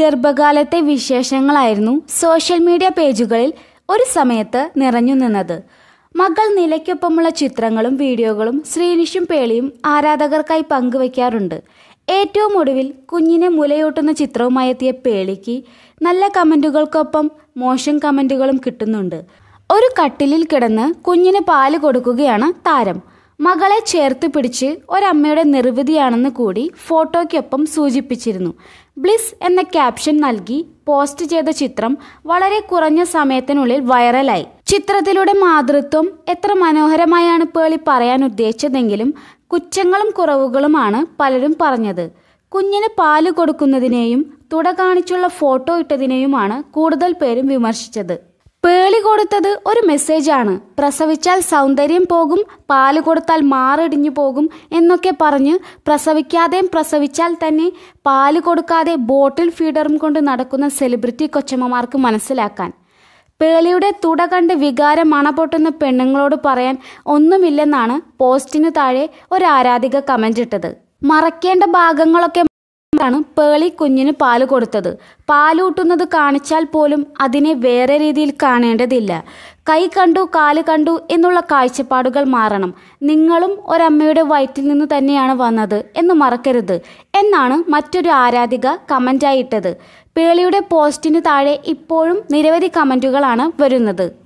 ഗർഭകാലത്തെ വിശേഷങ്ങളായിരുന്നു social media പേജുകളിൽ ഒരു സമയത്ത് നിറഞ്ഞു നിന്നത്. മകൾ നിലയ്ക്കൊപ്പമുള്ള ചിത്രങ്ങളും വീഡിയോകളും ശ്രീനിഷും പേളിയും ആരാധകർക്കായി പങ്കുവയ്ക്കാറുണ്ട്. ഏറ്റവും ഒടുവിൽ കുഞ്ഞിനെ മുലയൂട്ടുന്ന ചിത്രവുമായി എത്തിയ പേളിക്ക് നല്ല കമന്റുകൾക്കൊപ്പം മോശം കമന്റുകളും കിട്ടുന്നുണ്ട്. ഒരു കട്ടിലിൽ കിടന്ന് കുഞ്ഞിന് പാൽ കൊടുക്കുകയാണ് താരം. മകളെ ചേർത്ത് പിടിച്ച് ഒരമ്മയുടെ നിർവൃതിയാണെന്ന് കൂടി ഫോട്ടോയ്ക്കൊപ്പം സൂചിപ്പിച്ചിരുന്നു. ബ്ലിസ് എന്ന ക്യാപ്ഷൻ നൽകി പോസ്റ്റ് ചെയ്ത ചിത്രം വളരെ കുറഞ്ഞ സമയത്തിനുള്ളിൽ വൈറലായി. ചിത്രത്തിലൂടെ മാതൃത്വം എത്ര മനോഹരമായാണ് പേളി പറയാൻ ഉദ്ദേശിച്ചതെങ്കിലും കുറ്റങ്ങളും കുറവുകളുമാണ് പലരും പറഞ്ഞത്. കുഞ്ഞിന് പാൽ കൊടുക്കുന്നതിനെയും തുട കാണിച്ചുള്ള ഫോട്ടോ ഇട്ടതിനെയുമാണ് കൂടുതൽ പേരും വിമർശിച്ചത്. പേളി കൊടുത്തത് ഒരു മെസ്സേജാണ് പ്രസവിച്ചാൽ സൗന്ദര്യം പോകും പാൽ കൊടുത്താൽ മാറിടിഞ്ഞു പോകും എന്നൊക്കെ പറഞ്ഞ് പ്രസവിക്കാതെയും പ്രസവിച്ചാൽ തന്നെ പാൽ കൊടുക്കാതെ ബോട്ടിൽ ഫീഡറും കൊണ്ട് നടക്കുന്ന സെലിബ്രിറ്റി കൊച്ചമ്മമാർക്ക് മനസ്സിലാക്കാൻ. പേളിയുടെ തുട കണ്ട് വികാരം മണപൊട്ടുന്ന പെണ്ണുങ്ങളോട് പറയാൻ ഒന്നുമില്ലെന്നാണ് പോസ്റ്റിന് താഴെ ഒരു ആരാധിക കമന്റ് ഇട്ടത്. മറക്കേണ്ട ഭാഗങ്ങളൊക്കെ ാണ് പേളി കുഞ്ഞിന് പാൽ കൊടുത്തത്. പാലൂട്ടുന്നത് കാണിച്ചാൽ പോലും അതിനെ വേറെ രീതിയിൽ കാണേണ്ടതില്ല. കൈ കണ്ടു കാൽ കണ്ടു എന്നുള്ള കാഴ്ചപ്പാടുകൾ മാറണം. നിങ്ങളും ഒരമ്മയുടെ വയറ്റിൽ നിന്ന് തന്നെയാണ് വന്നത് എന്ന് മറക്കരുത് എന്നാണ് മറ്റൊരു ആരാധിക കമന്റായിട്ടത് പേളിയുടെ പോസ്റ്റിന് താഴെ ഇപ്പോഴും നിരവധി കമന്റുകളാണ് വരുന്നത്.